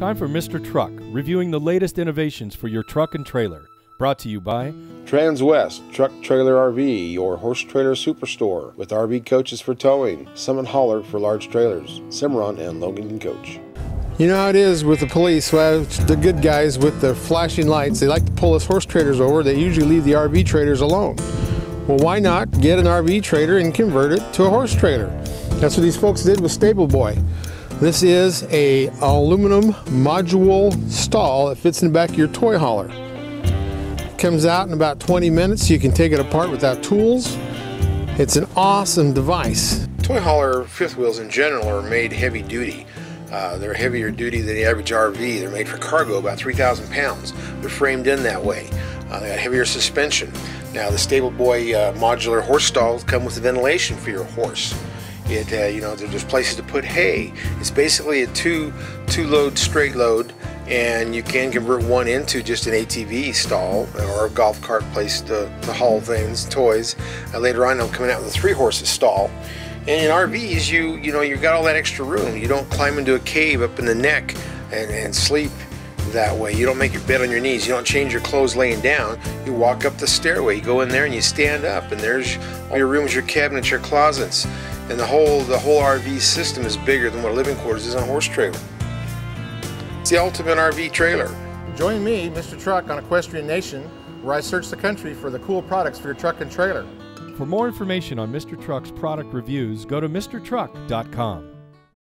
Time for Mr. Truck, reviewing the latest innovations for your truck and trailer. Brought to you by Transwest Truck Trailer RV, your horse trailer superstore, with RV coaches for towing, Summit Hauler for large trailers, Cimarron and Logan coach. You know how it is with the police, well, the good guys with the flashing lights, they like to pull us horse traders over, they usually leave the RV traders alone. Well, why not get an RV trailer and convert it to a horse trailer? That's what these folks did with Stable Boy. This is a aluminum module stall that fits in the back of your toy hauler. Comes out in about 20 minutes. You can take it apart without tools. It's an awesome device. Toy hauler fifth wheels in general are made heavy duty. Uh, they're heavier duty than the average RV. They're made for cargo, about 3,000 pounds. They're framed in that way. Uh, they got heavier suspension. Now the Stable Boy uh, modular horse stalls come with ventilation for your horse. It, uh, you know, there's places to put hay. It's basically a two two load straight load, and you can convert one into just an ATV stall or a golf cart place to, to haul things, toys. Uh, later on, I'm coming out with a three horses stall. And in RVs, you you know you've got all that extra room. You don't climb into a cave up in the neck and, and sleep that way. You don't make your bed on your knees. You don't change your clothes laying down. You walk up the stairway. You go in there and you stand up, and there's all your rooms, your cabinets, your closets and the whole the whole RV system is bigger than what a living quarters is on a horse trailer. It's the ultimate RV trailer. Join me, Mr. Truck, on Equestrian Nation, where I search the country for the cool products for your truck and trailer. For more information on Mr. Truck's product reviews, go to MrTruck.com.